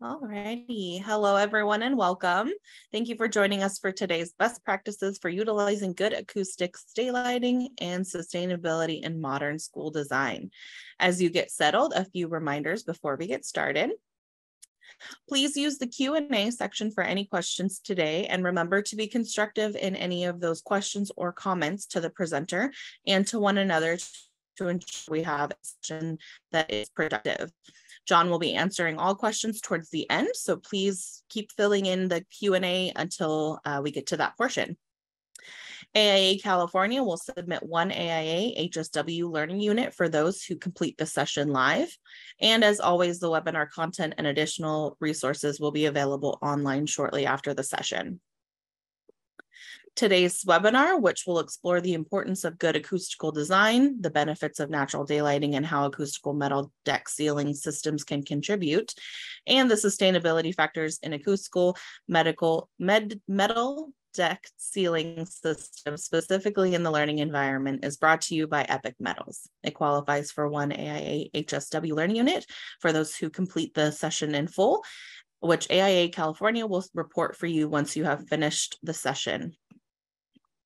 All righty. Hello, everyone, and welcome. Thank you for joining us for today's best practices for utilizing good acoustics, daylighting, and sustainability in modern school design. As you get settled, a few reminders before we get started. Please use the Q&A section for any questions today and remember to be constructive in any of those questions or comments to the presenter and to one another to ensure we have a session that is productive. John will be answering all questions towards the end, so please keep filling in the Q&A until uh, we get to that portion. AIA California will submit one AIA HSW learning unit for those who complete the session live. And as always, the webinar content and additional resources will be available online shortly after the session. Today's webinar, which will explore the importance of good acoustical design, the benefits of natural daylighting, and how acoustical metal deck ceiling systems can contribute, and the sustainability factors in acoustical, medical, med, metal deck ceiling systems, specifically in the learning environment, is brought to you by Epic Metals. It qualifies for one AIA HSW learning unit for those who complete the session in full, which AIA California will report for you once you have finished the session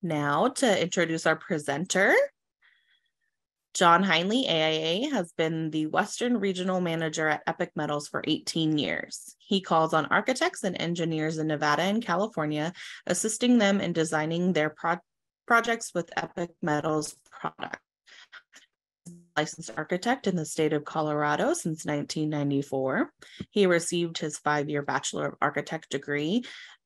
now to introduce our presenter. John Heinley, AIA, has been the Western Regional Manager at Epic Metals for 18 years. He calls on architects and engineers in Nevada and California, assisting them in designing their pro projects with Epic Metals products. Licensed architect in the state of Colorado since 1994. He received his five year Bachelor of Architect degree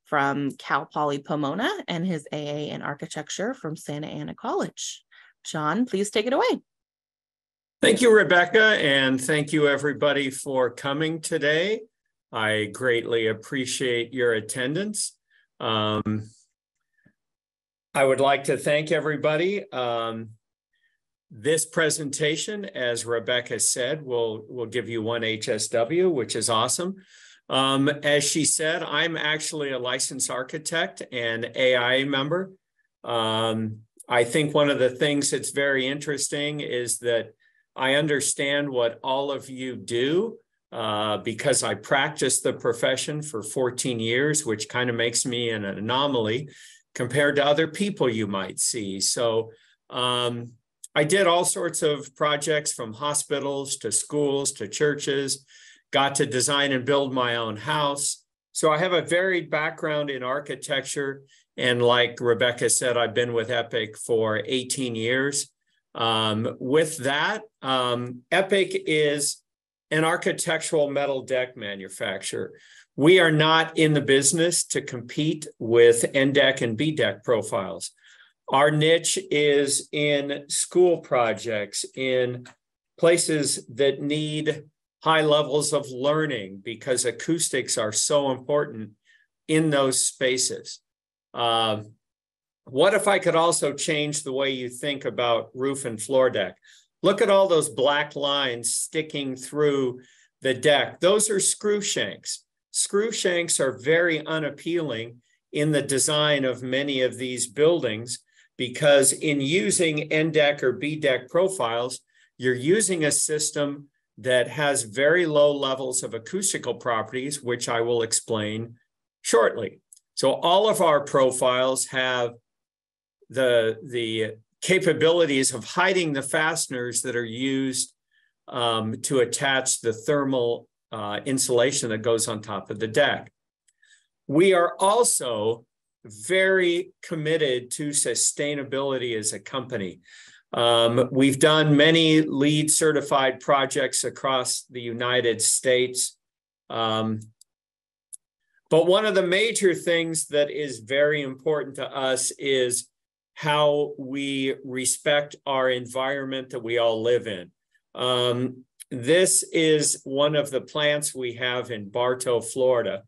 from Cal Poly Pomona and his AA in architecture from Santa Ana College. John, please take it away. Thank you, Rebecca, and thank you everybody for coming today. I greatly appreciate your attendance. Um, I would like to thank everybody. Um, this presentation, as Rebecca said, will will give you one HSW, which is awesome. Um, as she said, I'm actually a licensed architect and AIA member. Um, I think one of the things that's very interesting is that I understand what all of you do uh, because I practiced the profession for 14 years, which kind of makes me an anomaly compared to other people you might see. So um, I did all sorts of projects from hospitals to schools to churches got to design and build my own house. So I have a varied background in architecture. And like Rebecca said, I've been with Epic for 18 years. Um, with that, um, Epic is an architectural metal deck manufacturer. We are not in the business to compete with N deck and B deck profiles. Our niche is in school projects, in places that need high levels of learning because acoustics are so important in those spaces. Uh, what if I could also change the way you think about roof and floor deck? Look at all those black lines sticking through the deck. Those are screw shanks. Screw shanks are very unappealing in the design of many of these buildings because in using N deck or B deck profiles, you're using a system that has very low levels of acoustical properties, which I will explain shortly. So all of our profiles have the, the capabilities of hiding the fasteners that are used um, to attach the thermal uh, insulation that goes on top of the deck. We are also very committed to sustainability as a company. Um, we've done many LEED certified projects across the United States. Um, but one of the major things that is very important to us is how we respect our environment that we all live in. Um, this is one of the plants we have in Bartow, Florida.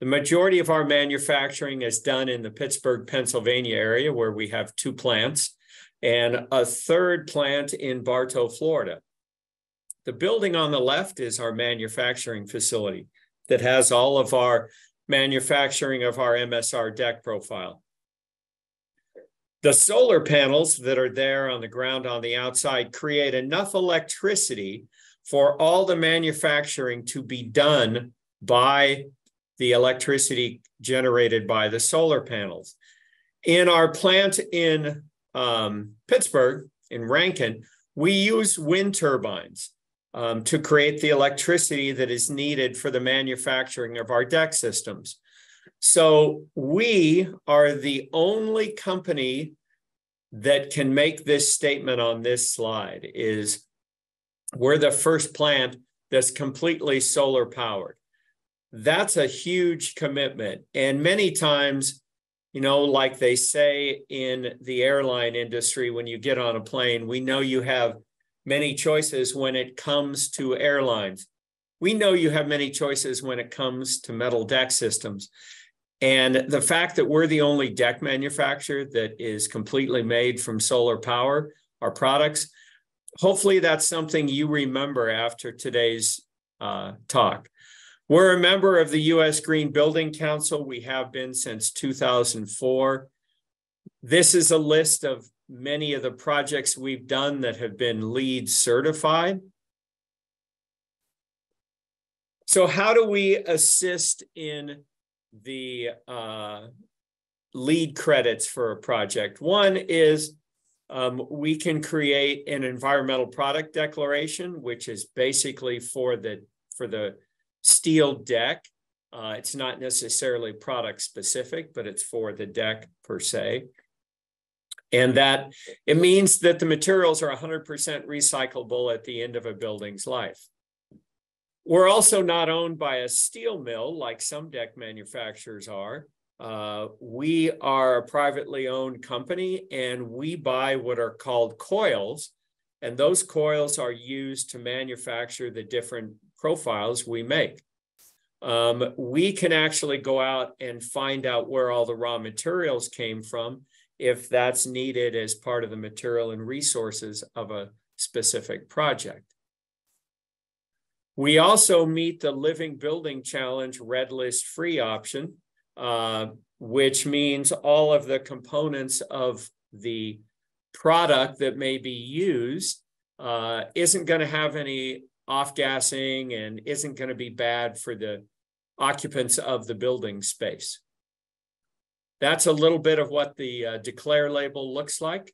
The majority of our manufacturing is done in the Pittsburgh, Pennsylvania area, where we have two plants and a third plant in Bartow, Florida. The building on the left is our manufacturing facility that has all of our manufacturing of our MSR deck profile. The solar panels that are there on the ground on the outside create enough electricity for all the manufacturing to be done by the electricity generated by the solar panels. In our plant in um, Pittsburgh, in Rankin, we use wind turbines um, to create the electricity that is needed for the manufacturing of our deck systems. So we are the only company that can make this statement on this slide is we're the first plant that's completely solar powered. That's a huge commitment. And many times, you know, like they say in the airline industry, when you get on a plane, we know you have many choices when it comes to airlines. We know you have many choices when it comes to metal deck systems. And the fact that we're the only deck manufacturer that is completely made from solar power, our products, hopefully that's something you remember after today's uh, talk. We're a member of the U.S. Green Building Council. We have been since 2004. This is a list of many of the projects we've done that have been LEED certified. So how do we assist in the uh, LEED credits for a project? One is um, we can create an environmental product declaration, which is basically for the for the steel deck. Uh, it's not necessarily product specific, but it's for the deck per se. And that it means that the materials are 100% recyclable at the end of a building's life. We're also not owned by a steel mill like some deck manufacturers are. Uh, we are a privately owned company and we buy what are called coils. And those coils are used to manufacture the different profiles we make. Um, we can actually go out and find out where all the raw materials came from if that's needed as part of the material and resources of a specific project. We also meet the Living Building Challenge Red List free option, uh, which means all of the components of the product that may be used uh, isn't going to have any off-gassing and isn't going to be bad for the occupants of the building space. That's a little bit of what the uh, declare label looks like.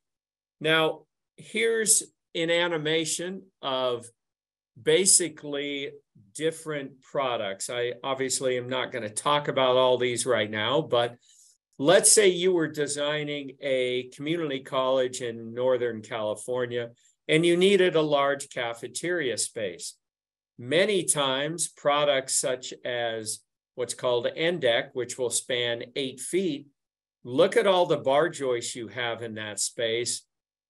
Now, here's an animation of basically different products. I obviously am not going to talk about all these right now, but let's say you were designing a community college in Northern California and you needed a large cafeteria space. Many times, products such as what's called N deck, which will span eight feet, look at all the bar joists you have in that space.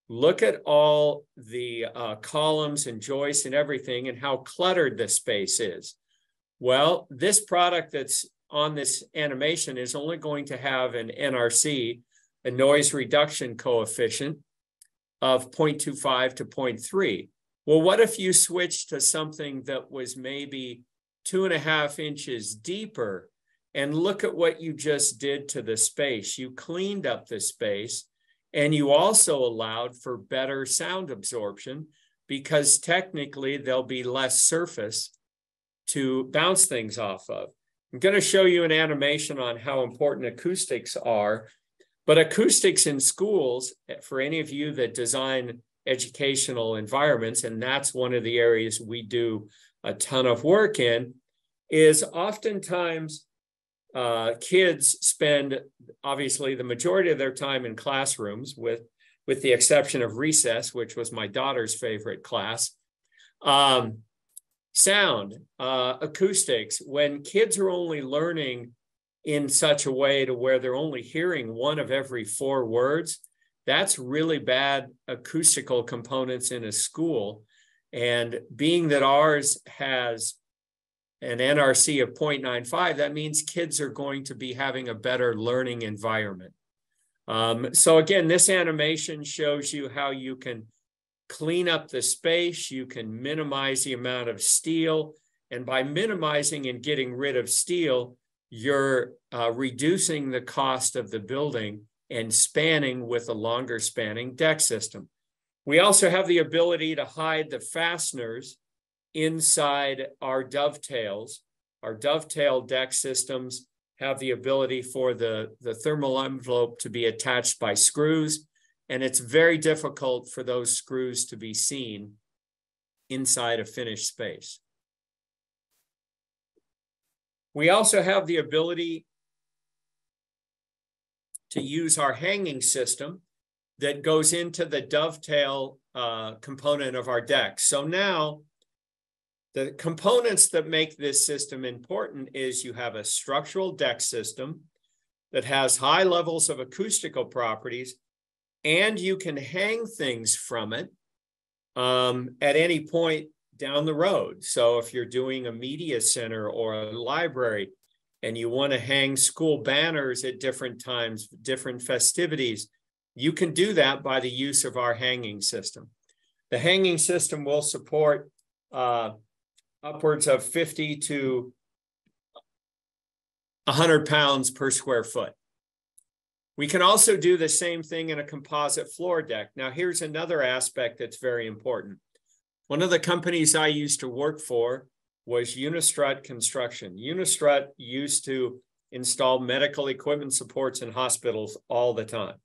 Look at all the uh, columns and joists and everything and how cluttered the space is. Well, this product that's on this animation is only going to have an NRC, a noise reduction coefficient of 0.25 to 0.3. Well, what if you switch to something that was maybe two and a half inches deeper and look at what you just did to the space. You cleaned up the space and you also allowed for better sound absorption because technically there'll be less surface to bounce things off of. I'm going to show you an animation on how important acoustics are, but acoustics in schools, for any of you that design educational environments, and that's one of the areas we do a ton of work in, is oftentimes uh, kids spend obviously the majority of their time in classrooms with with the exception of recess which was my daughter's favorite class. Um, sound uh, acoustics when kids are only learning in such a way to where they're only hearing one of every four words that's really bad acoustical components in a school and being that ours has an NRC of 0.95, that means kids are going to be having a better learning environment. Um, so again, this animation shows you how you can clean up the space, you can minimize the amount of steel, and by minimizing and getting rid of steel, you're uh, reducing the cost of the building and spanning with a longer spanning deck system. We also have the ability to hide the fasteners inside our dovetails Our dovetail deck systems have the ability for the, the thermal envelope to be attached by screws, and it's very difficult for those screws to be seen inside a finished space. We also have the ability to use our hanging system that goes into the dovetail uh, component of our deck. So now the components that make this system important is you have a structural deck system that has high levels of acoustical properties and you can hang things from it um, at any point down the road. So if you're doing a media center or a library and you want to hang school banners at different times, different festivities, you can do that by the use of our hanging system. The hanging system will support uh, upwards of 50 to 100 pounds per square foot. We can also do the same thing in a composite floor deck. Now, here's another aspect that's very important. One of the companies I used to work for was Unistrut Construction. Unistrut used to install medical equipment supports in hospitals all the time.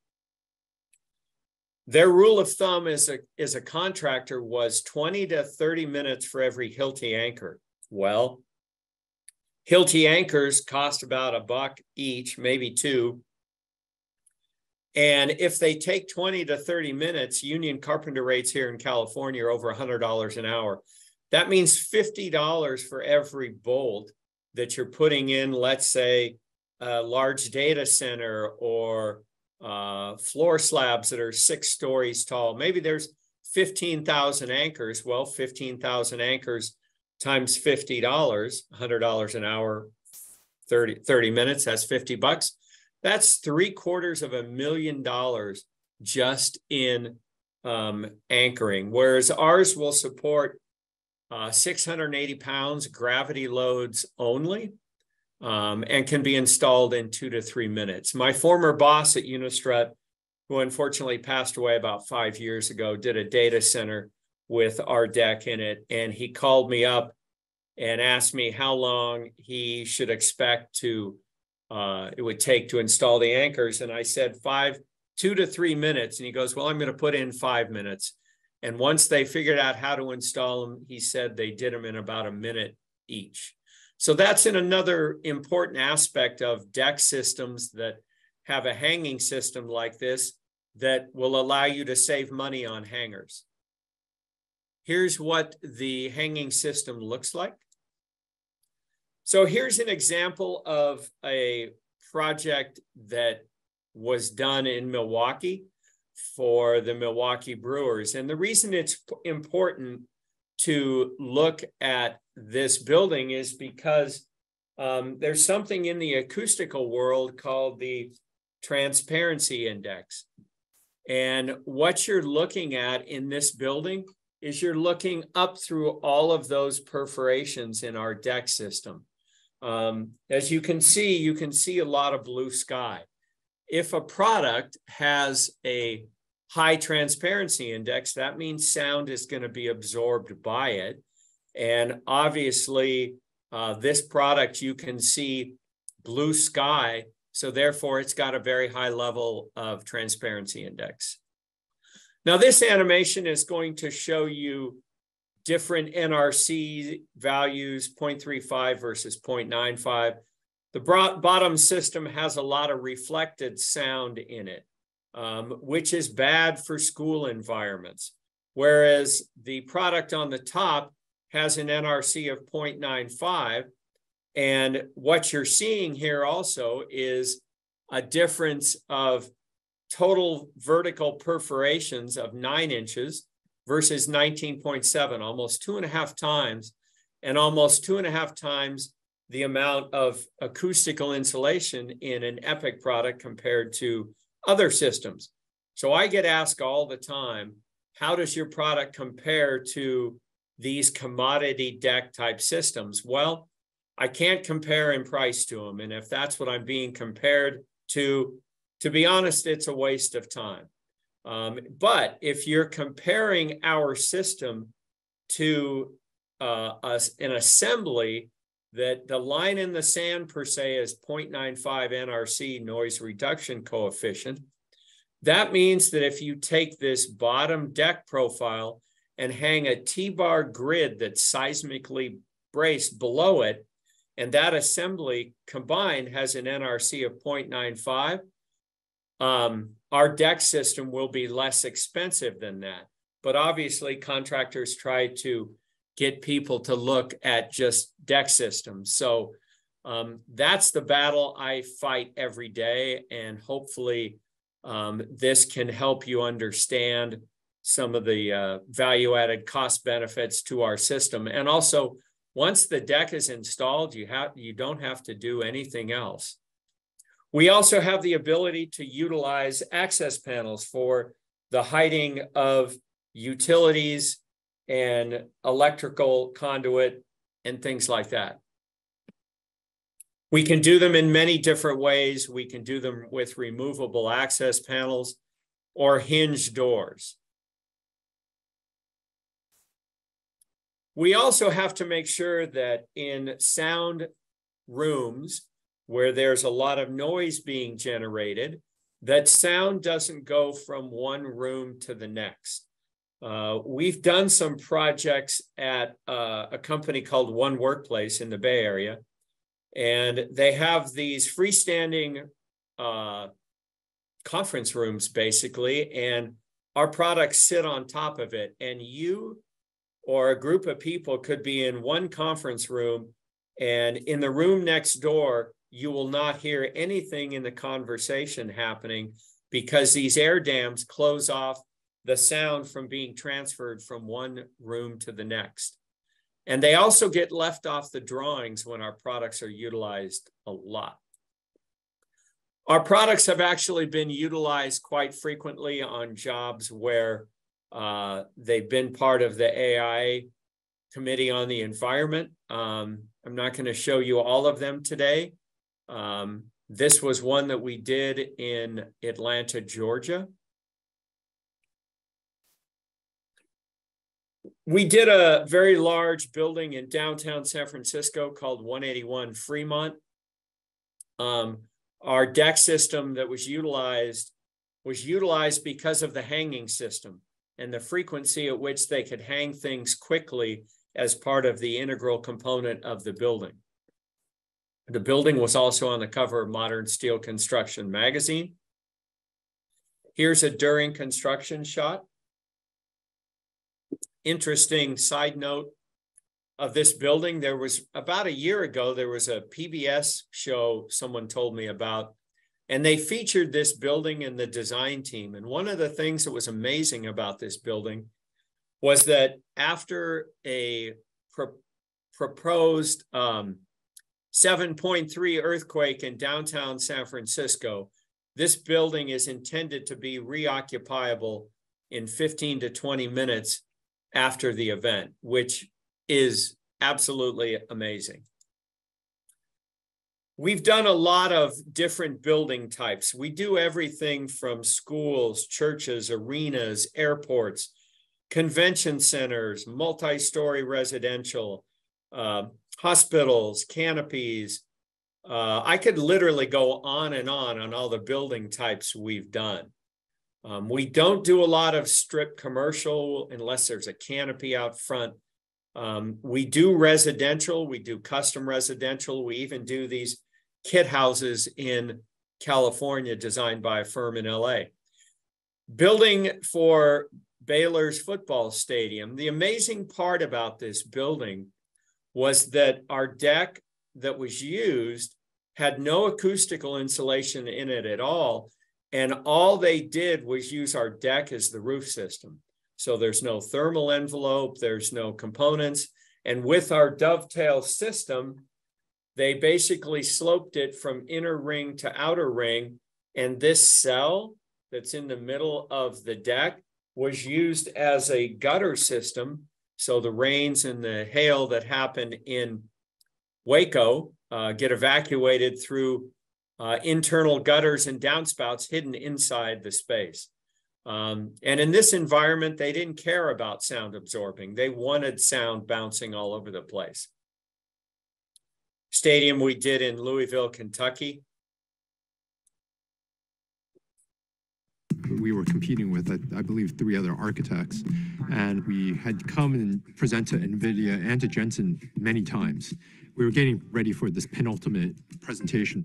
Their rule of thumb as a, as a contractor was 20 to 30 minutes for every Hilti anchor. Well, Hilti anchors cost about a buck each, maybe two. And if they take 20 to 30 minutes, union carpenter rates here in California are over $100 an hour. That means $50 for every bolt that you're putting in, let's say, a large data center or uh, floor slabs that are six stories tall. Maybe there's 15,000 anchors. Well, 15,000 anchors times $50, $100 an hour, 30, 30 minutes, that's 50 bucks. That's three quarters of a million dollars just in um, anchoring, whereas ours will support uh, 680 pounds gravity loads only um, and can be installed in two to three minutes. My former boss at Unistrut, who unfortunately passed away about five years ago, did a data center with our deck in it. And he called me up and asked me how long he should expect to uh, it would take to install the anchors. And I said five, two to three minutes. And he goes, Well, I'm going to put in five minutes. And once they figured out how to install them, he said they did them in about a minute each. So that's in another important aspect of deck systems that have a hanging system like this that will allow you to save money on hangers. Here's what the hanging system looks like. So here's an example of a project that was done in Milwaukee for the Milwaukee Brewers. And the reason it's important to look at this building is because um, there's something in the acoustical world called the transparency index. And what you're looking at in this building is you're looking up through all of those perforations in our deck system. Um, as you can see, you can see a lot of blue sky. If a product has a high transparency index, that means sound is going to be absorbed by it. And obviously, uh, this product, you can see blue sky. So therefore, it's got a very high level of transparency index. Now, this animation is going to show you different NRC values, 0.35 versus 0.95. The bottom system has a lot of reflected sound in it um, which is bad for school environments. Whereas the product on the top has an NRC of 0.95. And what you're seeing here also is a difference of total vertical perforations of nine inches versus 19.7, almost two and a half times, and almost two and a half times the amount of acoustical insulation in an EPIC product compared to other systems. So I get asked all the time, how does your product compare to these commodity deck type systems? Well, I can't compare in price to them. And if that's what I'm being compared to, to be honest, it's a waste of time. Um, but if you're comparing our system to uh, an assembly that the line in the sand per se is 0.95 NRC noise reduction coefficient. That means that if you take this bottom deck profile and hang a T-bar grid that's seismically braced below it, and that assembly combined has an NRC of 0.95, um, our deck system will be less expensive than that. But obviously, contractors try to get people to look at just deck systems. So um, that's the battle I fight every day. And hopefully, um, this can help you understand some of the uh, value added cost benefits to our system. And also, once the deck is installed, you have you don't have to do anything else. We also have the ability to utilize access panels for the hiding of utilities and electrical conduit and things like that. We can do them in many different ways. We can do them with removable access panels or hinge doors. We also have to make sure that in sound rooms where there's a lot of noise being generated, that sound doesn't go from one room to the next. Uh, we've done some projects at uh, a company called One Workplace in the Bay Area, and they have these freestanding uh, conference rooms basically, and our products sit on top of it. And you or a group of people could be in one conference room, and in the room next door, you will not hear anything in the conversation happening because these air dams close off the sound from being transferred from one room to the next. And they also get left off the drawings when our products are utilized a lot. Our products have actually been utilized quite frequently on jobs where uh, they've been part of the AI Committee on the Environment. Um, I'm not going to show you all of them today. Um, this was one that we did in Atlanta, Georgia. We did a very large building in downtown San Francisco called 181 Fremont. Um, our deck system that was utilized was utilized because of the hanging system and the frequency at which they could hang things quickly as part of the integral component of the building. The building was also on the cover of Modern Steel Construction magazine. Here's a during construction shot. Interesting side note of this building. There was about a year ago, there was a PBS show someone told me about and they featured this building and the design team. And one of the things that was amazing about this building was that after a pro proposed um, 7.3 earthquake in downtown San Francisco, this building is intended to be reoccupiable in 15 to 20 minutes after the event, which is absolutely amazing. We've done a lot of different building types. We do everything from schools, churches, arenas, airports, convention centers, multi story residential, uh, hospitals, canopies. Uh, I could literally go on and on on all the building types we've done. Um, we don't do a lot of strip commercial unless there's a canopy out front. Um, we do residential, we do custom residential, we even do these kit houses in California designed by a firm in LA. Building for Baylor's football stadium. The amazing part about this building was that our deck that was used had no acoustical insulation in it at all. And all they did was use our deck as the roof system. So there's no thermal envelope, there's no components. And with our dovetail system, they basically sloped it from inner ring to outer ring. And this cell that's in the middle of the deck was used as a gutter system. So the rains and the hail that happen in Waco uh, get evacuated through uh, internal gutters and downspouts hidden inside the space. Um, and in this environment, they didn't care about sound absorbing. They wanted sound bouncing all over the place. stadium we did in Louisville, Kentucky. We were competing with, I, I, believe, three other architects. And we had come and present to NVIDIA and to Jensen many times. We were getting ready for this penultimate presentation.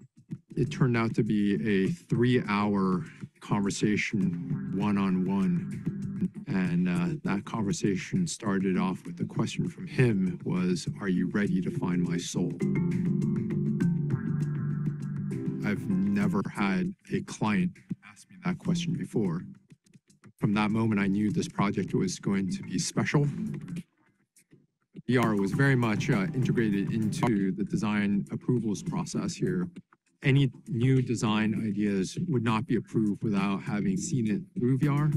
It turned out to be a three hour conversation, one on one. And uh, that conversation started off with the question from him was, are you ready to find my soul? I've never had a client that question before. From that moment, I knew this project was going to be special. VR was very much uh, integrated into the design approvals process here. Any new design ideas would not be approved without having seen it through VR.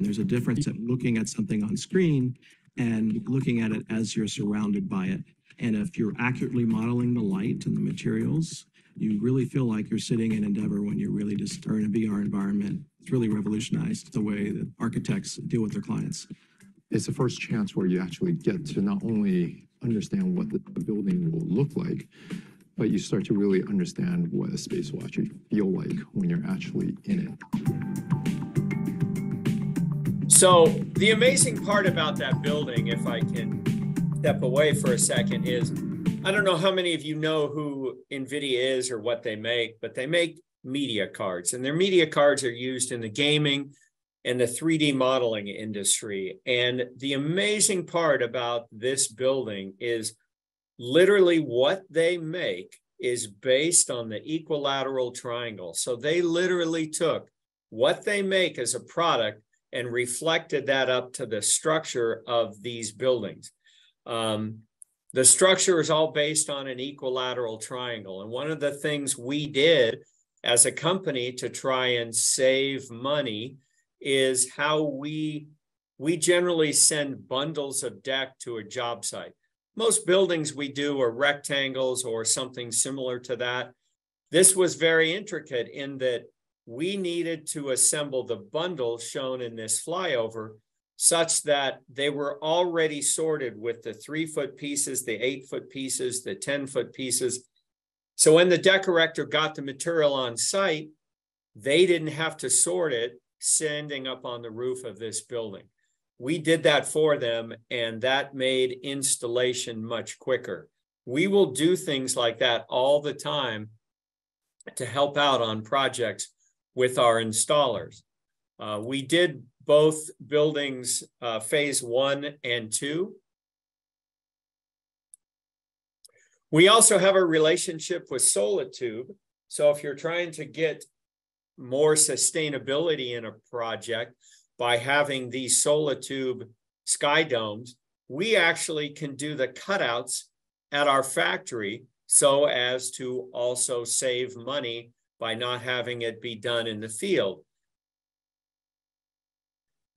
There's a difference at looking at something on screen and looking at it as you're surrounded by it. And if you're accurately modeling the light and the materials, you really feel like you're sitting in Endeavor when you're really just are in a VR environment. It's really revolutionized the way that architects deal with their clients. It's the first chance where you actually get to not only understand what the, the building will look like, but you start to really understand what a space will actually feel like when you're actually in it. So the amazing part about that building, if I can step away for a second, is I don't know how many of you know who NVIDIA is or what they make, but they make media cards, and their media cards are used in the gaming and the 3D modeling industry. And the amazing part about this building is literally what they make is based on the equilateral triangle. So they literally took what they make as a product and reflected that up to the structure of these buildings. Um, the structure is all based on an equilateral triangle. And one of the things we did as a company to try and save money is how we we generally send bundles of deck to a job site. Most buildings we do are rectangles or something similar to that. This was very intricate in that we needed to assemble the bundle shown in this flyover such that they were already sorted with the three foot pieces, the eight foot pieces, the 10 foot pieces. So when the deck erector got the material on site, they didn't have to sort it standing up on the roof of this building. We did that for them, and that made installation much quicker. We will do things like that all the time to help out on projects with our installers. Uh, we did both buildings, uh, phase one and two. We also have a relationship with Solatube. So if you're trying to get more sustainability in a project by having these Solatube sky domes, we actually can do the cutouts at our factory so as to also save money by not having it be done in the field.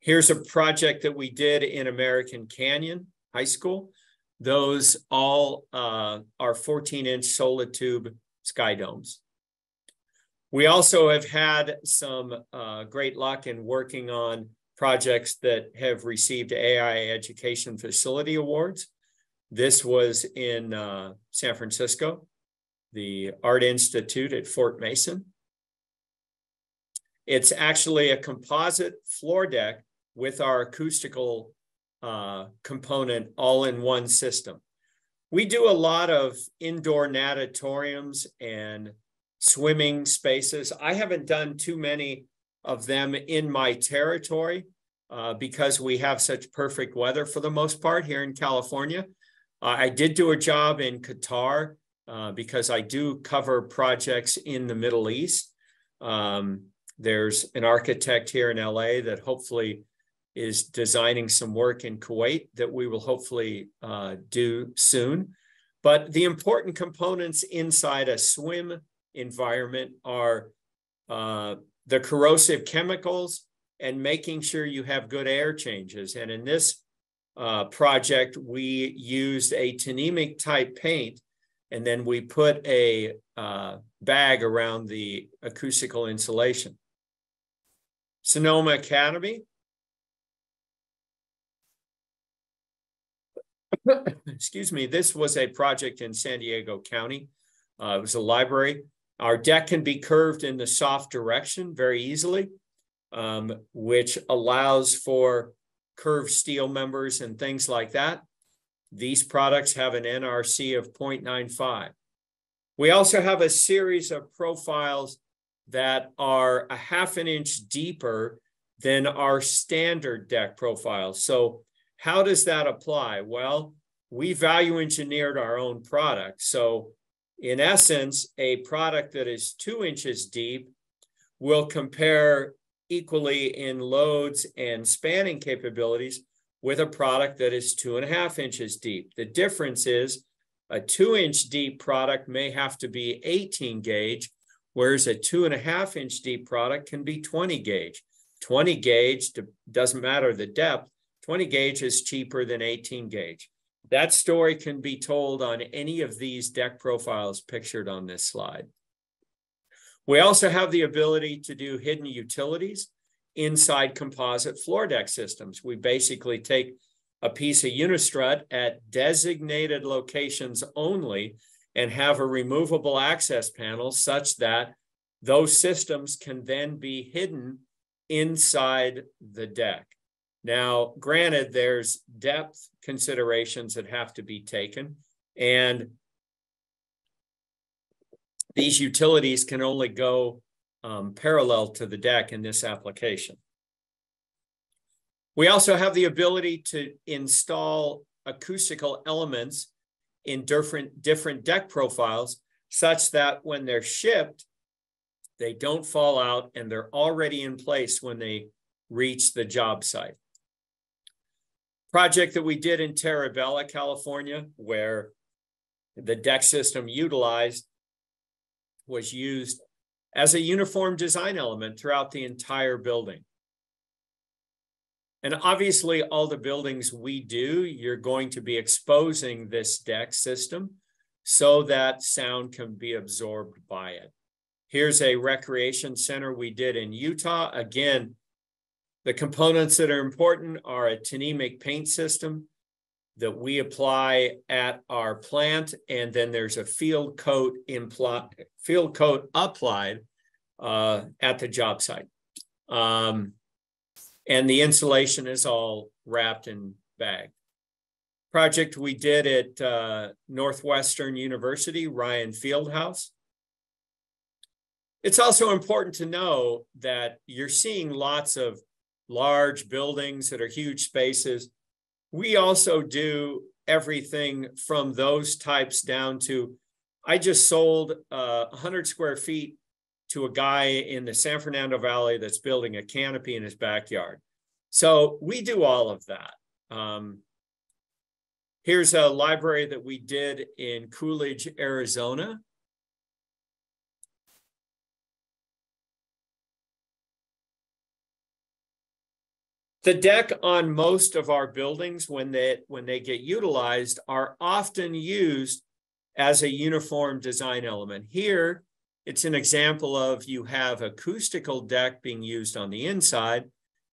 Here's a project that we did in American Canyon High School. Those all uh, are 14 inch solar Solatube sky domes. We also have had some uh, great luck in working on projects that have received AI Education Facility Awards. This was in uh, San Francisco, the Art Institute at Fort Mason. It's actually a composite floor deck with our acoustical uh, component all in one system. We do a lot of indoor natatoriums and swimming spaces. I haven't done too many of them in my territory uh, because we have such perfect weather for the most part here in California. Uh, I did do a job in Qatar uh, because I do cover projects in the Middle East. Um, there's an architect here in LA that hopefully is designing some work in Kuwait that we will hopefully uh, do soon. But the important components inside a swim environment are uh, the corrosive chemicals and making sure you have good air changes. And in this uh, project, we used a Tnemec type paint, and then we put a uh, bag around the acoustical insulation. Sonoma Academy excuse me, this was a project in San Diego County. Uh, it was a library. Our deck can be curved in the soft direction very easily, um, which allows for curved steel members and things like that. These products have an NRC of 0.95. We also have a series of profiles that are a half an inch deeper than our standard deck profiles. So how does that apply? Well, we value engineered our own product. So in essence, a product that is two inches deep will compare equally in loads and spanning capabilities with a product that is two and a half inches deep. The difference is a two inch deep product may have to be 18 gauge, whereas a two and a half inch deep product can be 20 gauge. 20 gauge doesn't matter the depth, 20 gauge is cheaper than 18 gauge. That story can be told on any of these deck profiles pictured on this slide. We also have the ability to do hidden utilities inside composite floor deck systems. We basically take a piece of unistrut at designated locations only and have a removable access panel such that those systems can then be hidden inside the deck. Now, granted, there's depth considerations that have to be taken, and these utilities can only go um, parallel to the deck in this application. We also have the ability to install acoustical elements in different, different deck profiles such that when they're shipped, they don't fall out and they're already in place when they reach the job site. Project that we did in Terra Bella, California, where the deck system utilized was used as a uniform design element throughout the entire building. And obviously, all the buildings we do, you're going to be exposing this deck system so that sound can be absorbed by it. Here's a recreation center we did in Utah. Again, the components that are important are a Tnemec paint system that we apply at our plant, and then there's a field coat impl- field coat applied uh, at the job site. Um, and the insulation is all wrapped and bagged. Project we did at uh, Northwestern University, Ryan Fieldhouse. It's also important to know that you're seeing lots of large buildings that are huge spaces. We also do everything from those types down to I just sold uh, 100 square feet to a guy in the San Fernando Valley that's building a canopy in his backyard. So we do all of that. Um, here's a library that we did in Coolidge, Arizona. The deck on most of our buildings, when they when they get utilized, are often used as a uniform design element. Here, it's an example of you have acoustical deck being used on the inside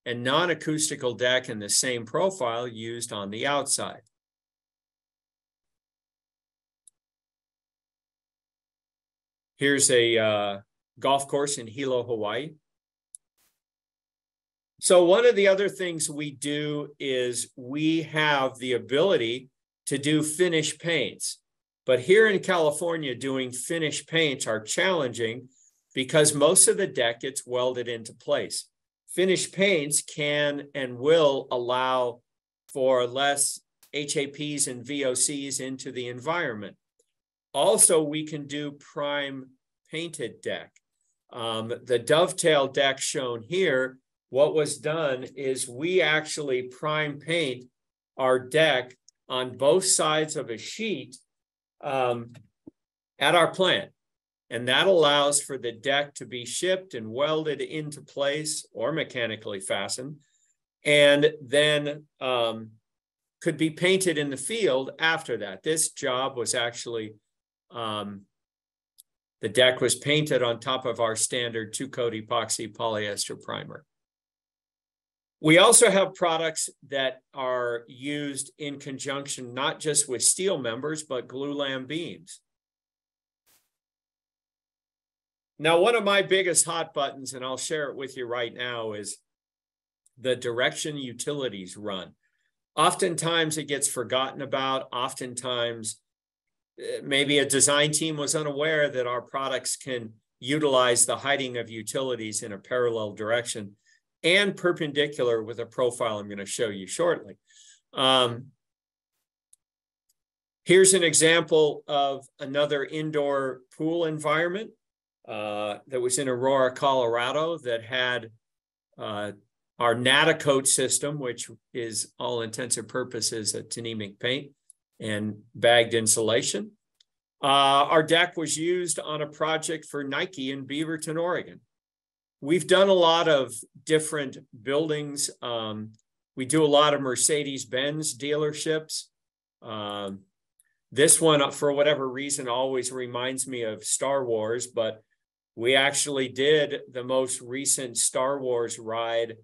and non-acoustical deck in the same profile used on the outside. Here's a uh, golf course in Hilo, Hawaii. So one of the other things we do is we have the ability to do finish paints. But here in California, doing finish paints are challenging because most of the deck gets welded into place. Finish paints can and will allow for less HAPs and VOCs into the environment. Also, we can do prime painted deck. Um, the dovetail deck shown here what was done is we actually prime paint our deck on both sides of a sheet um, at our plant. And that allows for the deck to be shipped and welded into place or mechanically fastened, and then um, could be painted in the field after that. This job was actually, um, the deck was painted on top of our standard two coat epoxy polyester primer. We also have products that are used in conjunction, not just with steel members, but glue glulam beams. Now, one of my biggest hot buttons, and I'll share it with you right now, is the direction utilities run. Oftentimes it gets forgotten about. Oftentimes, eh, maybe a design team was unaware that our products can utilize the hiding of utilities in a parallel direction and perpendicular with a profile I'm going to show you shortly. Um, here's an example of another indoor pool environment uh, that was in Aurora, Colorado that had uh, our Natacoat system, which is all intents and purposes a Tnemec paint and bagged insulation. Uh, our deck was used on a project for Nike in Beaverton, Oregon. We've done a lot of different buildings. Um, we do a lot of Mercedes-Benz dealerships. Um, this one, for whatever reason, always reminds me of Star Wars, but we actually did the most recent Star Wars ride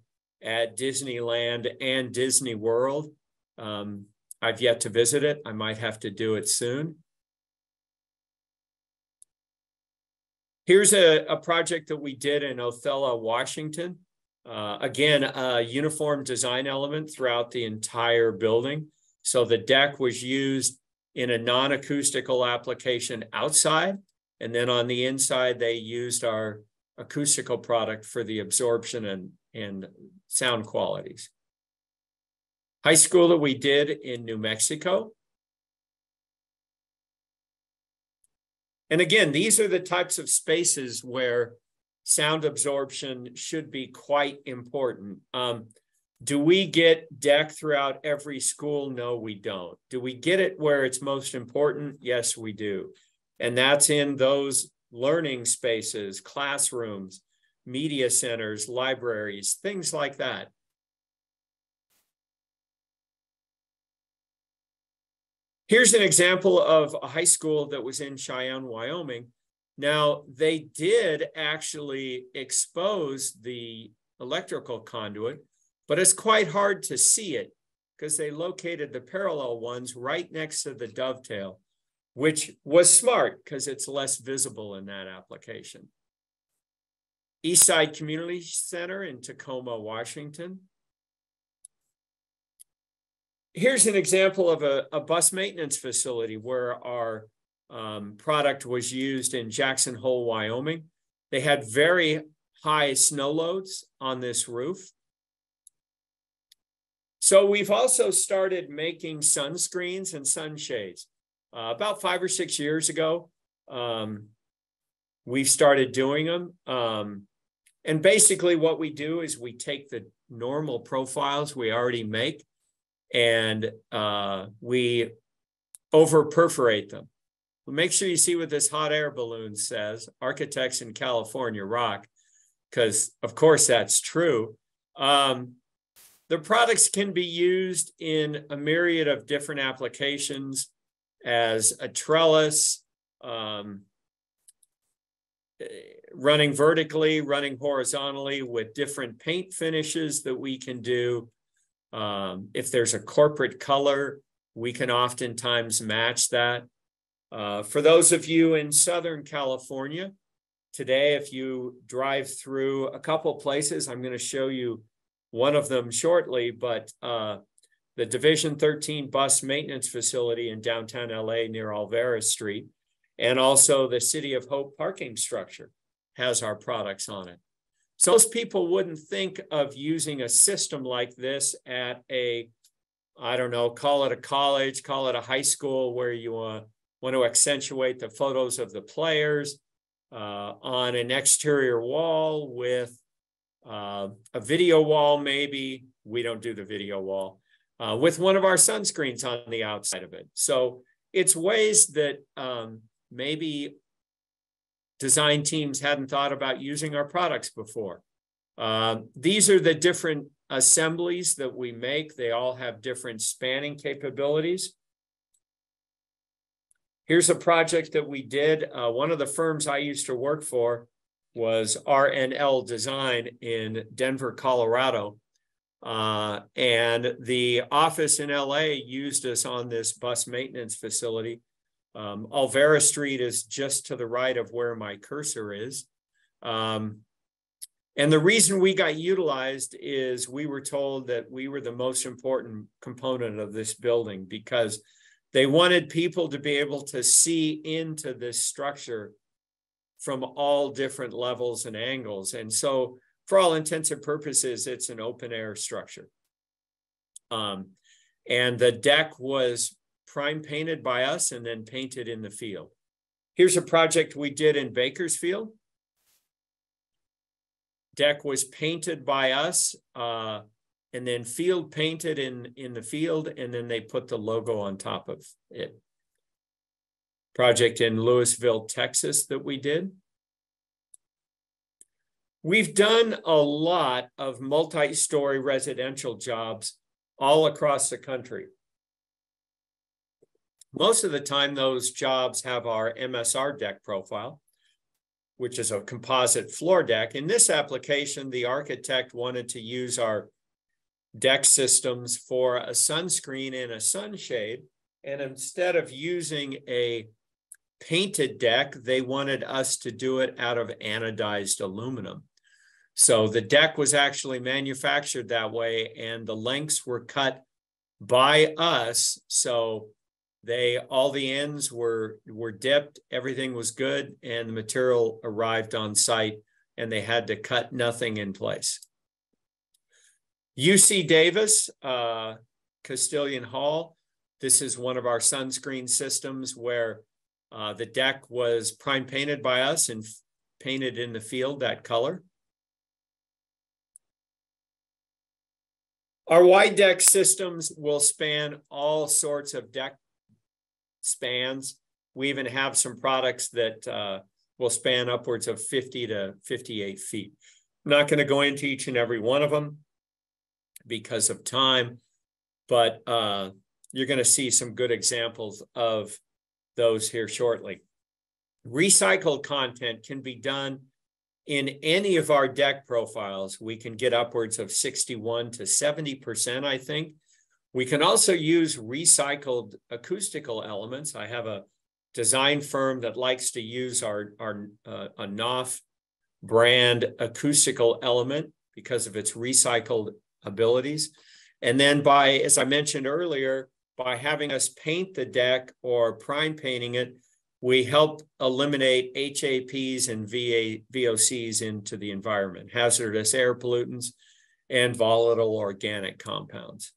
at Disneyland and Disney World. Um, I've yet to visit it. I might have to do it soon. Here's a, a project that we did in Othello, Washington. Uh, again, a uniform design element throughout the entire building. So the deck was used in a non-acoustical application outside. And then on the inside, they used our acoustical product for the absorption and, and sound qualities. High school that we did in New Mexico. And again, these are the types of spaces where sound absorption should be quite important. Um, do we get deck throughout every school? No, we don't. Do we get it where it's most important? Yes, we do. And that's in those learning spaces, classrooms, media centers, libraries, things like that. Here's an example of a high school that was in Cheyenne, Wyoming. Now, they did actually expose the electrical conduit, but it's quite hard to see it because they located the parallel ones right next to the dovetail, which was smart because it's less visible in that application. Eastside Community Center in Tacoma, Washington here's an example of a, a bus maintenance facility where our um, product was used in Jackson Hole, Wyoming. They had very high snow loads on this roof. So we've also started making sunscreens and sunshades. Uh, about five or six years ago, um, we've started doing them. Um, and basically what we do is we take the normal profiles we already make and uh, we over perforate them. Make sure you see what this hot air balloon says. Architects in California rock, because of course that's true. Um, the products can be used in a myriad of different applications as a trellis, um, running vertically, running horizontally with different paint finishes that we can do. Um, if there's a corporate color, we can oftentimes match that. Uh, for those of you in Southern California, today, if you drive through a couple places, I'm going to show you one of them shortly, but uh, the Division 13 bus maintenance facility in downtown LA near Olvera Street, and also the City of Hope parking structure has our products on it. So most people wouldn't think of using a system like this at a, I don't know, call it a college, call it a high school where you uh, want to accentuate the photos of the players uh, on an exterior wall with uh, a video wall, maybe. We don't do the video wall. Uh, with one of our sunscreens on the outside of it. So it's ways that um, maybe design teams hadn't thought about using our products before. Um, these are the different assemblies that we make. They all have different spanning capabilities. Here's a project that we did. Uh, one of the firms I used to work for was RNL Design in Denver, Colorado. Uh, and the office in LA used us on this bus maintenance facility. Um, Olvera Street is just to the right of where my cursor is. Um, and the reason we got utilized is we were told that we were the most important component of this building because they wanted people to be able to see into this structure from all different levels and angles. And so for all intents and purposes, it's an open air structure. Um, and the deck was prime painted by us and then painted in the field. Here's a project we did in Bakersfield. Deck was painted by us uh, and then field painted in, in the field, and then they put the logo on top of it. Project in Lewisville, Texas that we did. We've done a lot of multi-story residential jobs all across the country. Most of the time, those jobs have our MSR deck profile, which is a composite floor deck. In this application, the architect wanted to use our deck systems for a sunscreen and a sunshade. And instead of using a painted deck, they wanted us to do it out of anodized aluminum. So the deck was actually manufactured that way and the lengths were cut by us. So they all the ends were were dipped, everything was good, and the material arrived on site and they had to cut nothing in place. UC Davis, uh, Castilian Hall. This is one of our sunscreen systems where uh, the deck was prime painted by us and painted in the field that color. Our wide deck systems will span all sorts of deck spans. We even have some products that uh, will span upwards of 50 to 58 feet. I'm not going to go into each and every one of them because of time, but uh, you're going to see some good examples of those here shortly. Recycled content can be done in any of our deck profiles, we can get upwards of 61 to 70%, I think. We can also use recycled acoustical elements. I have a design firm that likes to use our, our uh, a Knauf brand acoustical element because of its recycled abilities. And then by, as I mentioned earlier, by having us paint the deck or prime painting it, we help eliminate HAPs and VA, VOCs into the environment, hazardous air pollutants and volatile organic compounds.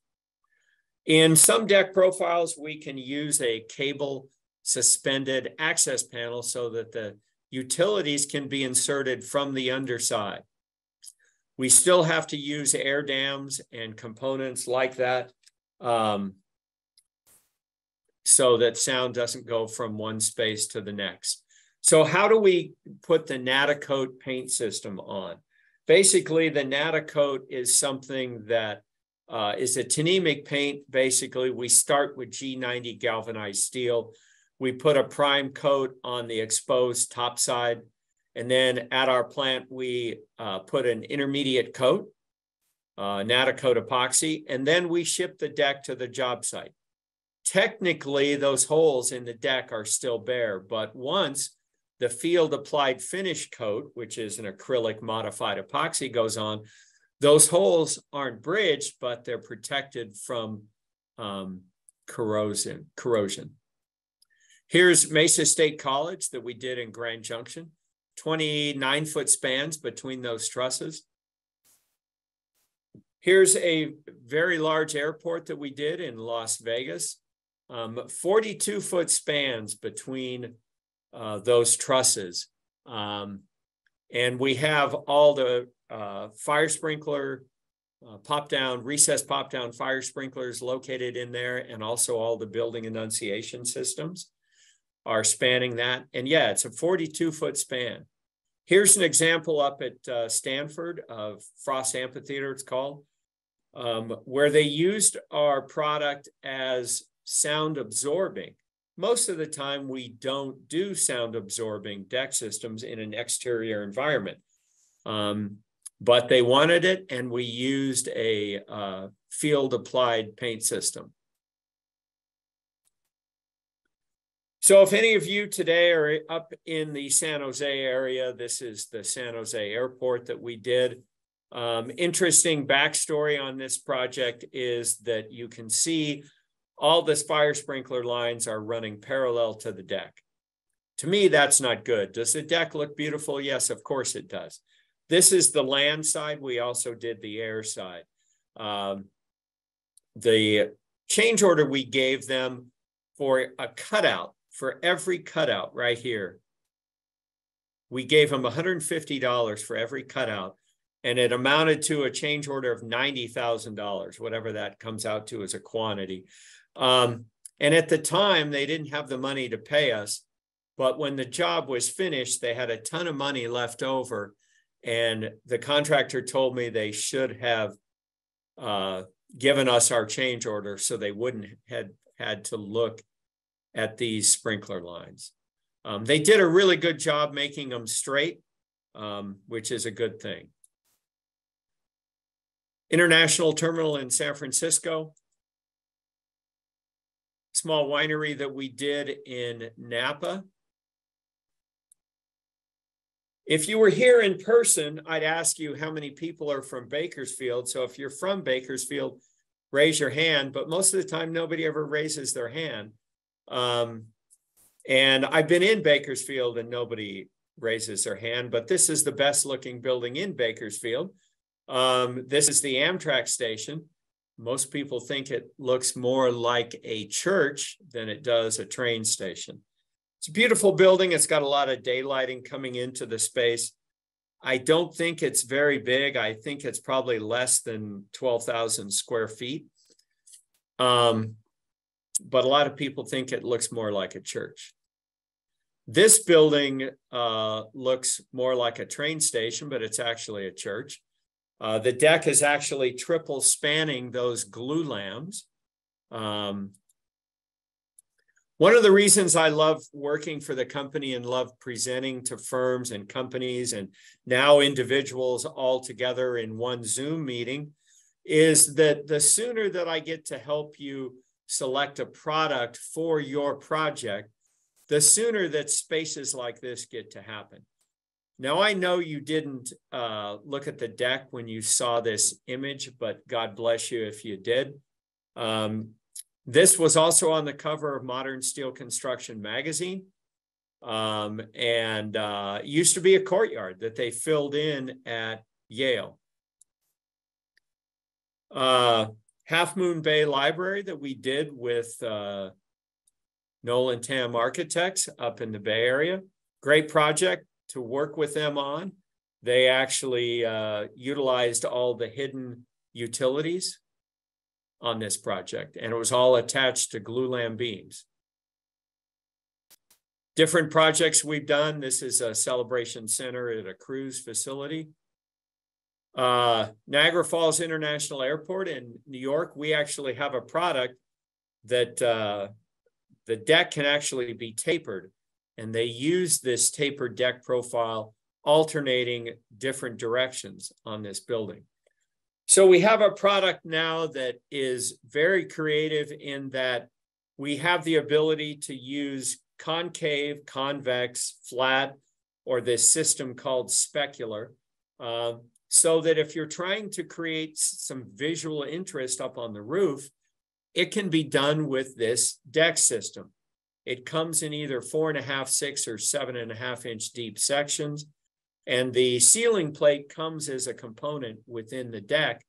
In some deck profiles, we can use a cable suspended access panel so that the utilities can be inserted from the underside. We still have to use air dams and components like that. Um, so that sound doesn't go from one space to the next. So how do we put the Natacoat paint system on? Basically, the Natacoat is something that uh, is a Tnemec paint. Basically, we start with G90 galvanized steel. We put a prime coat on the exposed top side. And then at our plant, we uh, put an intermediate coat, uh, Natacoat epoxy, and then we ship the deck to the job site technically those holes in the deck are still bare, but once the field applied finish coat, which is an acrylic modified epoxy goes on, those holes aren't bridged, but they're protected from um, corrosion, corrosion. Here's Mesa State College that we did in Grand Junction, 29 foot spans between those trusses. Here's a very large airport that we did in Las Vegas um, 42 foot spans between uh, those trusses. Um, and we have all the uh, fire sprinkler, uh, pop down, recessed pop down fire sprinklers located in there, and also all the building annunciation systems are spanning that. And yeah, it's a 42 foot span. Here's an example up at uh, Stanford of Frost Amphitheater, it's called, um, where they used our product as sound absorbing. Most of the time, we don't do sound absorbing deck systems in an exterior environment. Um, but they wanted it and we used a uh, field applied paint system. So if any of you today are up in the San Jose area, this is the San Jose airport that we did. Um, interesting backstory on this project is that you can see all this fire sprinkler lines are running parallel to the deck. To me, that's not good. Does the deck look beautiful? Yes, of course it does. This is the land side. We also did the air side. Um, the change order we gave them for a cutout for every cutout right here. We gave them $150 for every cutout, and it amounted to a change order of $90,000, whatever that comes out to as a quantity. Um, and at the time, they didn't have the money to pay us. But when the job was finished, they had a ton of money left over. And the contractor told me they should have uh, given us our change order so they wouldn't had had to look at these sprinkler lines. Um, they did a really good job making them straight, um, which is a good thing. International Terminal in San Francisco. Small winery that we did in Napa. If you were here in person, I'd ask you how many people are from Bakersfield. So if you're from Bakersfield, raise your hand, but most of the time, nobody ever raises their hand. Um, and I've been in Bakersfield and nobody raises their hand, but this is the best looking building in Bakersfield. Um, this is the Amtrak station. Most people think it looks more like a church than it does a train station. It's a beautiful building. It's got a lot of daylighting coming into the space. I don't think it's very big. I think it's probably less than 12,000 square feet. Um, but a lot of people think it looks more like a church. This building uh, looks more like a train station, but it's actually a church. Uh, the deck is actually triple spanning those glulam's. Um, one of the reasons I love working for the company and love presenting to firms and companies and now individuals all together in one Zoom meeting is that the sooner that I get to help you select a product for your project, the sooner that spaces like this get to happen. Now, I know you didn't uh, look at the deck when you saw this image, but God bless you if you did. Um, this was also on the cover of Modern Steel Construction magazine. Um, and uh, used to be a courtyard that they filled in at Yale. Uh, Half Moon Bay Library that we did with uh, Noll & Tam Architects up in the Bay Area. Great project to work with them on. They actually uh, utilized all the hidden utilities on this project, and it was all attached to glue glulam beams. Different projects we've done. This is a celebration center at a cruise facility. Uh, Niagara Falls International Airport in New York, we actually have a product that uh, the deck can actually be tapered. And they use this tapered deck profile alternating different directions on this building. So we have a product now that is very creative in that we have the ability to use concave, convex, flat, or this system called specular. Uh, so that if you're trying to create some visual interest up on the roof, it can be done with this deck system. It comes in either four and a half, six, or seven and a half inch deep sections. And the ceiling plate comes as a component within the deck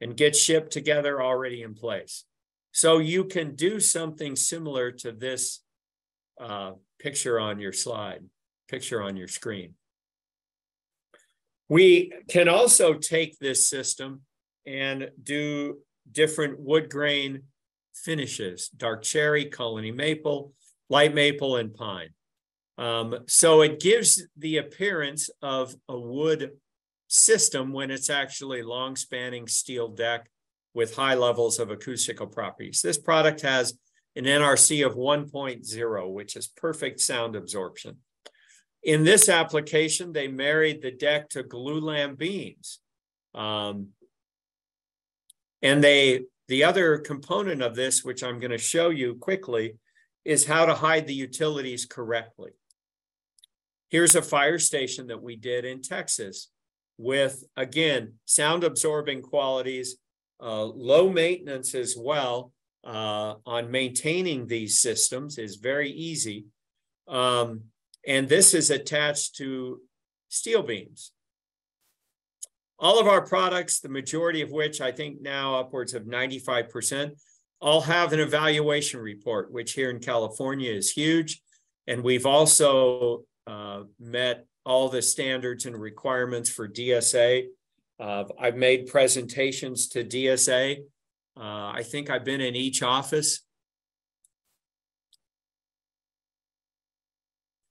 and gets shipped together already in place. So you can do something similar to this uh, picture on your slide, picture on your screen. We can also take this system and do different wood grain finishes, dark cherry, Colony maple, light maple, and pine. Um, so it gives the appearance of a wood system when it's actually long spanning steel deck with high levels of acoustical properties. This product has an NRC of 1.0, which is perfect sound absorption. In this application, they married the deck to glulam beams. Um, and they, the other component of this, which I'm going to show you quickly, is how to hide the utilities correctly. Here's a fire station that we did in Texas with, again, sound absorbing qualities, uh, low maintenance as well uh, on maintaining these systems is very easy. Um, and this is attached to steel beams. All of our products, the majority of which I think now upwards of 95%, all have an evaluation report, which here in California is huge. And we've also uh, met all the standards and requirements for DSA. Uh, I've made presentations to DSA. Uh, I think I've been in each office.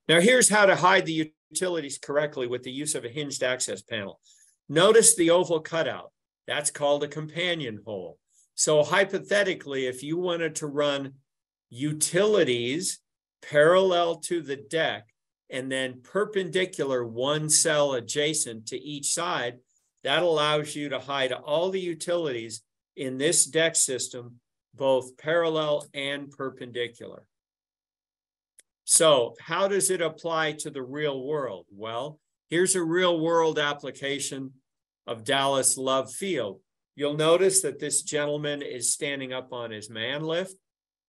Now here's how to hide the utilities correctly with the use of a hinged access panel. Notice the oval cutout. That's called a companion hole. So hypothetically, if you wanted to run utilities parallel to the deck and then perpendicular one cell adjacent to each side, that allows you to hide all the utilities in this deck system, both parallel and perpendicular. So how does it apply to the real world? Well, here's a real world application of Dallas Love Field. You'll notice that this gentleman is standing up on his man lift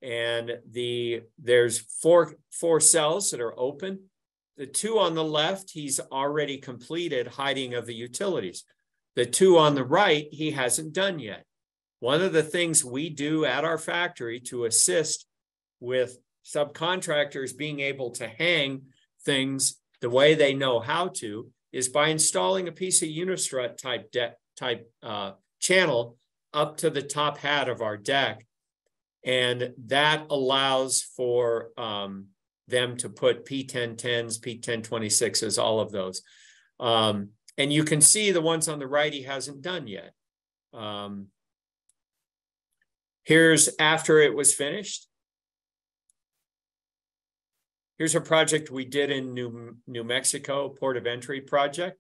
and the there's four four cells that are open. The two on the left, he's already completed hiding of the utilities. The two on the right, he hasn't done yet. One of the things we do at our factory to assist with subcontractors being able to hang things the way they know how to is by installing a piece of unistrut type type uh, channel up to the top hat of our deck. And that allows for um, them to put P1010s, P1026s, all of those. Um, and you can see the ones on the right he hasn't done yet. Um, here's after it was finished. Here's a project we did in New, New Mexico, port of entry project.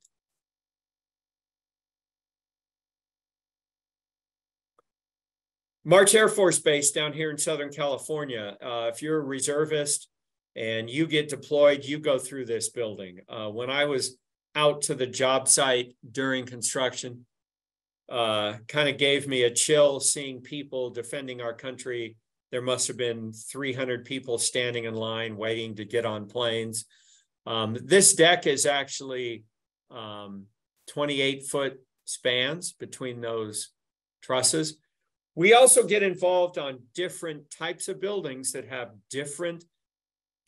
March Air Force Base down here in Southern California. Uh, if you're a reservist and you get deployed, you go through this building. Uh, when I was out to the job site during construction uh, kind of gave me a chill seeing people defending our country. There must have been 300 people standing in line waiting to get on planes. Um, this deck is actually um, 28 foot spans between those trusses. We also get involved on different types of buildings that have different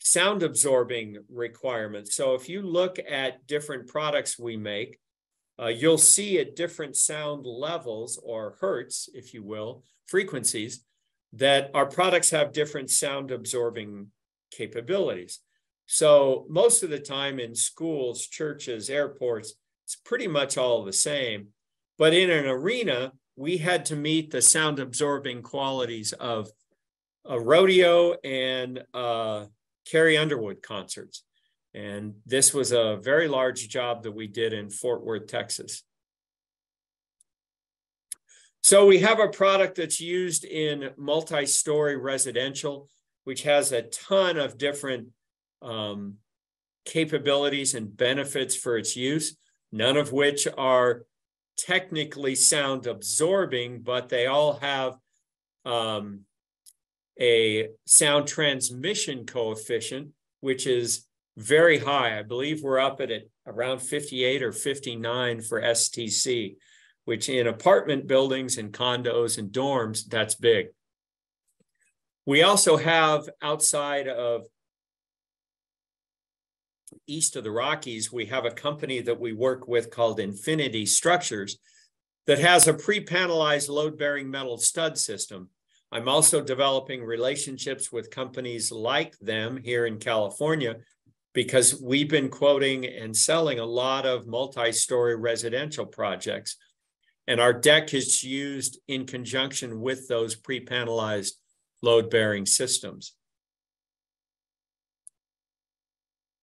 sound absorbing requirements. So if you look at different products we make, uh, you'll see at different sound levels or hertz, if you will, frequencies, that our products have different sound absorbing capabilities. So most of the time in schools, churches, airports, it's pretty much all the same. But in an arena, we had to meet the sound absorbing qualities of a rodeo and uh, Carrie Underwood concerts. And this was a very large job that we did in Fort Worth, Texas. So we have a product that's used in multi-story residential, which has a ton of different um, capabilities and benefits for its use, none of which are technically sound absorbing, but they all have um, a sound transmission coefficient, which is very high. I believe we're up at it around 58 or 59 for STC, which in apartment buildings and condos and dorms, that's big. We also have outside of east of the Rockies, we have a company that we work with called Infinity Structures that has a pre-panelized load-bearing metal stud system I'm also developing relationships with companies like them here in California because we've been quoting and selling a lot of multi-story residential projects. And our deck is used in conjunction with those pre-panelized load-bearing systems.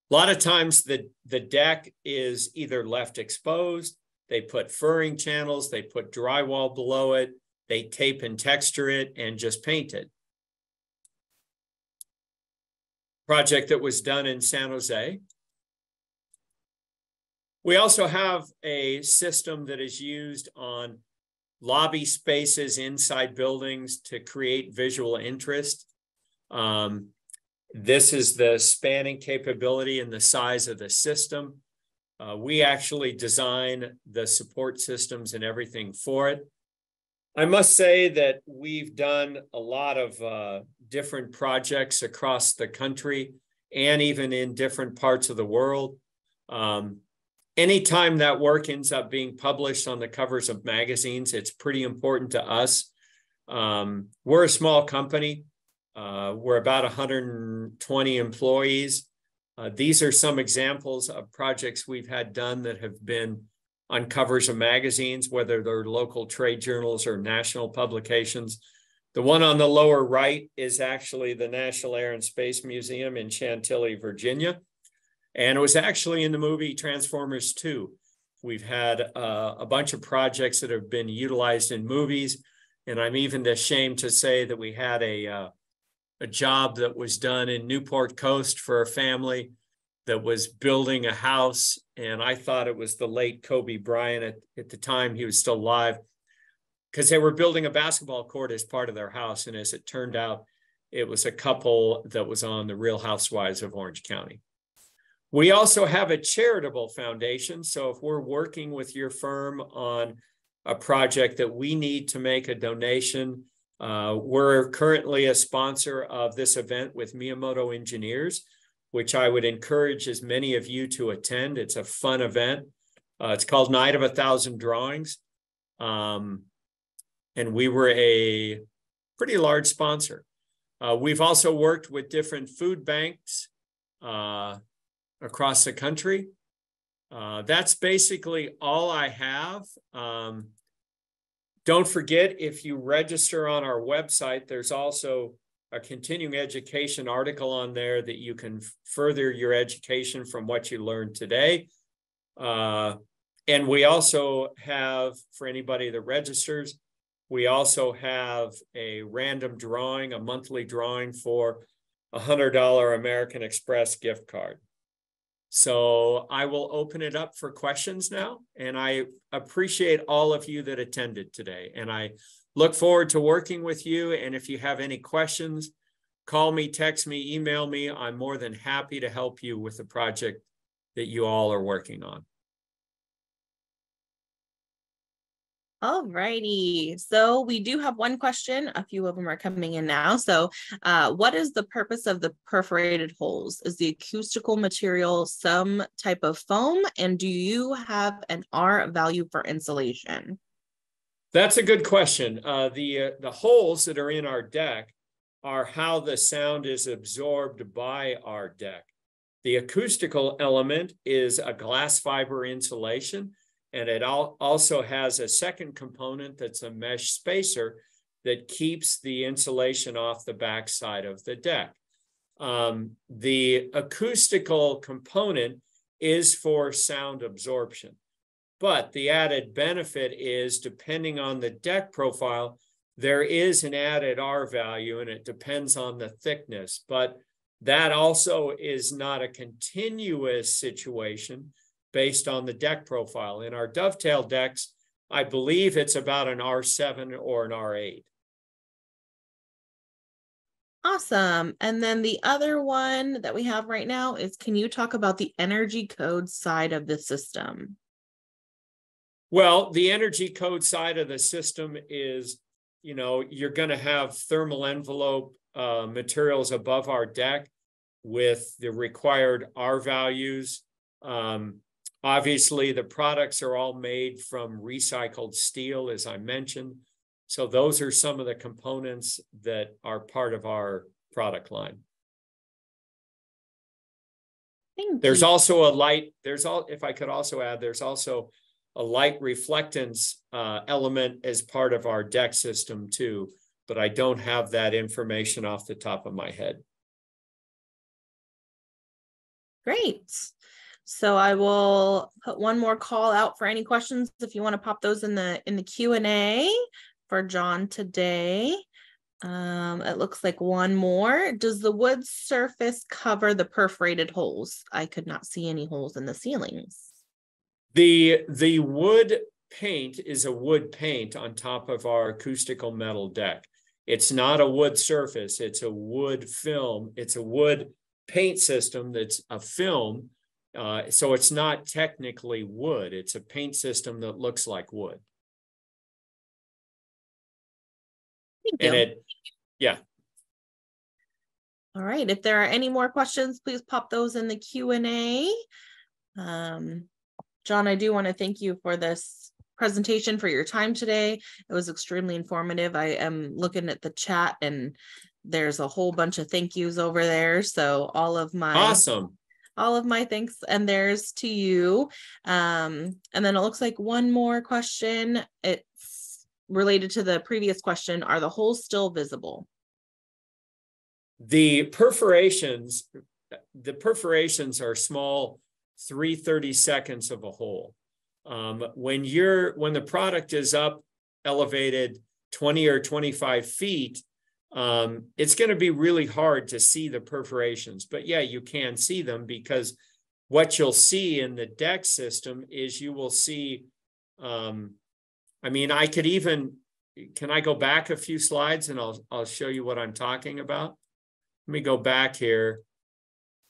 A lot of times the, the deck is either left exposed, they put furring channels, they put drywall below it, they tape and texture it and just paint it. Project that was done in San Jose. We also have a system that is used on lobby spaces inside buildings to create visual interest. Um, this is the spanning capability and the size of the system. Uh, we actually design the support systems and everything for it. I must say that we've done a lot of uh, different projects across the country and even in different parts of the world. Um, anytime that work ends up being published on the covers of magazines, it's pretty important to us. Um, we're a small company. Uh, we're about 120 employees. Uh, these are some examples of projects we've had done that have been on covers of magazines, whether they're local trade journals or national publications. The one on the lower right is actually the National Air and Space Museum in Chantilly, Virginia. And it was actually in the movie Transformers 2. We've had uh, a bunch of projects that have been utilized in movies. And I'm even ashamed to say that we had a, uh, a job that was done in Newport Coast for a family that was building a house. And I thought it was the late Kobe Bryant at, at the time, he was still alive, because they were building a basketball court as part of their house. And as it turned out, it was a couple that was on the Real Housewives of Orange County. We also have a charitable foundation. So if we're working with your firm on a project that we need to make a donation, uh, we're currently a sponsor of this event with Miyamoto Engineers, which I would encourage as many of you to attend. It's a fun event. Uh, it's called Night of a Thousand Drawings. Um, and we were a pretty large sponsor. Uh, we've also worked with different food banks uh, across the country. Uh, that's basically all I have. Um, don't forget, if you register on our website, there's also a continuing education article on there that you can further your education from what you learned today. Uh, and we also have, for anybody that registers, we also have a random drawing, a monthly drawing for a $100 American Express gift card. So I will open it up for questions now. And I appreciate all of you that attended today. And I look forward to working with you. And if you have any questions, call me, text me, email me. I'm more than happy to help you with the project that you all are working on. All righty. So we do have one question. A few of them are coming in now. So, uh, what is the purpose of the perforated holes? Is the acoustical material some type of foam? And do you have an R value for insulation? That's a good question. Uh, the uh, the holes that are in our deck are how the sound is absorbed by our deck. The acoustical element is a glass fiber insulation and it also has a second component that's a mesh spacer that keeps the insulation off the backside of the deck. Um, the acoustical component is for sound absorption. But the added benefit is depending on the deck profile, there is an added R value and it depends on the thickness. But that also is not a continuous situation based on the deck profile. In our dovetail decks, I believe it's about an R7 or an R8. Awesome. And then the other one that we have right now is can you talk about the energy code side of the system? Well, the energy code side of the system is, you know, you're going to have thermal envelope uh, materials above our deck with the required R values. Um, Obviously, the products are all made from recycled steel, as I mentioned. So those are some of the components that are part of our product line. Thank there's you. also a light, there's all, if I could also add, there's also a light reflectance uh, element as part of our deck system too, but I don't have that information off the top of my head. Great. So I will put one more call out for any questions if you want to pop those in the in the Q and A for John today. Um, it looks like one more. Does the wood surface cover the perforated holes? I could not see any holes in the ceilings. The the wood paint is a wood paint on top of our acoustical metal deck. It's not a wood surface, it's a wood film. It's a wood paint system that's a film. Uh, so it's not technically wood, it's a paint system that looks like wood. And it, yeah, All right, if there are any more questions, please pop those in the Q and A. Um, John, I do want to thank you for this presentation, for your time today. It was extremely informative. I am looking at the chat and there's a whole bunch of thank yous over there. So all of my awesome. all of my thanks and theirs to you. Um, and then it looks like one more question. It's related to the previous question. Are the holes still visible? The perforations, the perforations are small, three thirty seconds of a hole. Um, when you're, when the product is up elevated twenty or twenty-five feet, um, it's gonna be really hard to see the perforations, but yeah, you can see them because what you'll see in the deck system is you will see, um, I mean, I could even, can I go back a few slides and I'll, I'll show you what I'm talking about? Let me go back here.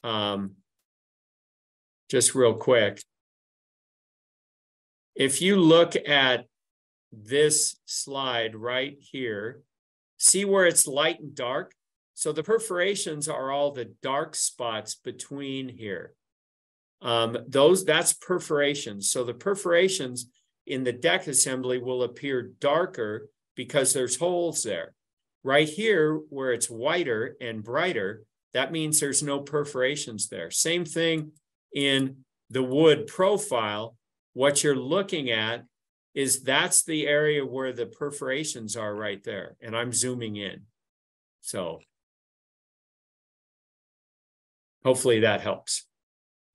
Um, just real quick. If you look at this slide right here, see where it's light and dark? So the perforations are all the dark spots between here. Um, those, that's perforations. So the perforations in the deck assembly will appear darker because there's holes there. Right here, where it's whiter and brighter, that means there's no perforations there. Same thing in the wood profile. What you're looking at is that's the area where the perforations are right there. And I'm zooming in. So hopefully that helps.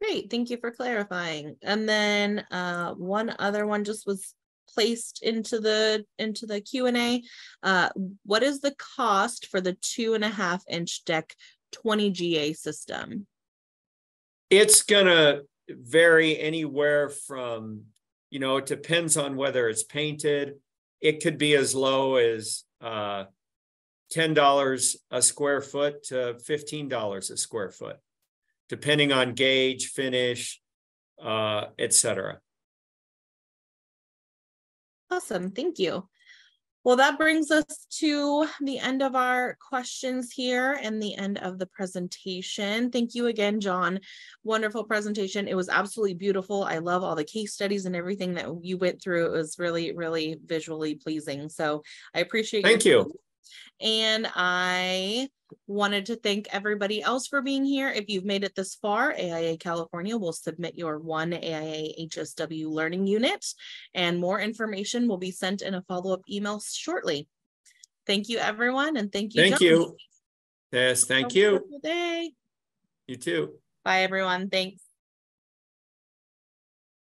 Great, thank you for clarifying. And then uh one other one just was placed into the into the Q and A. Uh what is the cost for the two and a half inch deck 20 GA system? It's gonna vary anywhere from, you know, it depends on whether it's painted. It could be as low as uh ten dollars a square foot to fifteen dollars a square foot, depending on gauge, finish, uh, et cetera. Awesome, thank you. Well, that brings us to the end of our questions here and the end of the presentation. Thank you again, John. Wonderful presentation. It was absolutely beautiful. I love all the case studies and everything that you went through. It was really, really visually pleasing. So I appreciate Thank you. time. And I wanted to thank everybody else for being here. If you've made it this far, AIA California will submit your one AIA HSW learning unit and more information will be sent in a follow-up email shortly. Thank you, everyone, and thank you. Thank John. you. Yes, thank a you. Day. You too. Bye, everyone. Thanks.